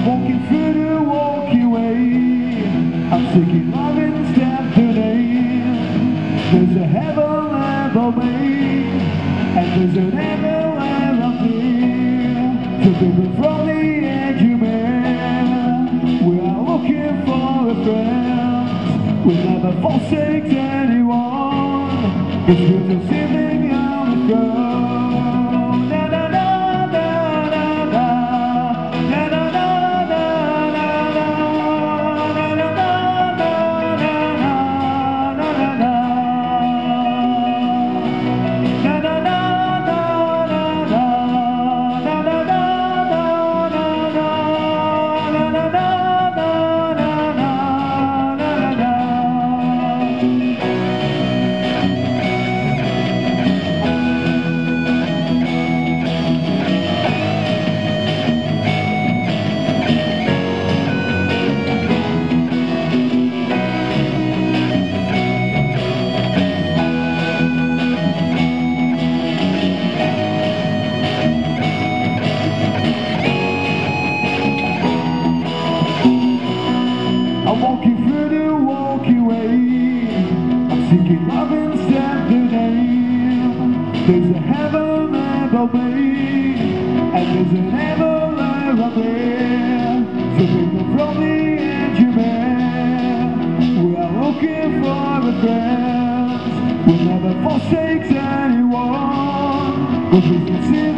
I'm walking through the walkway. I'm seeking love instead today. There's a heaven above me, and there's an angel and a to people from the edge you man, we are looking for a friend. We never forsake anyone. It's good to see me on the ground. Heaven above me, and there's an heaven around there. So people from the edge we are looking for a friend. We never forsake anyone, but we can see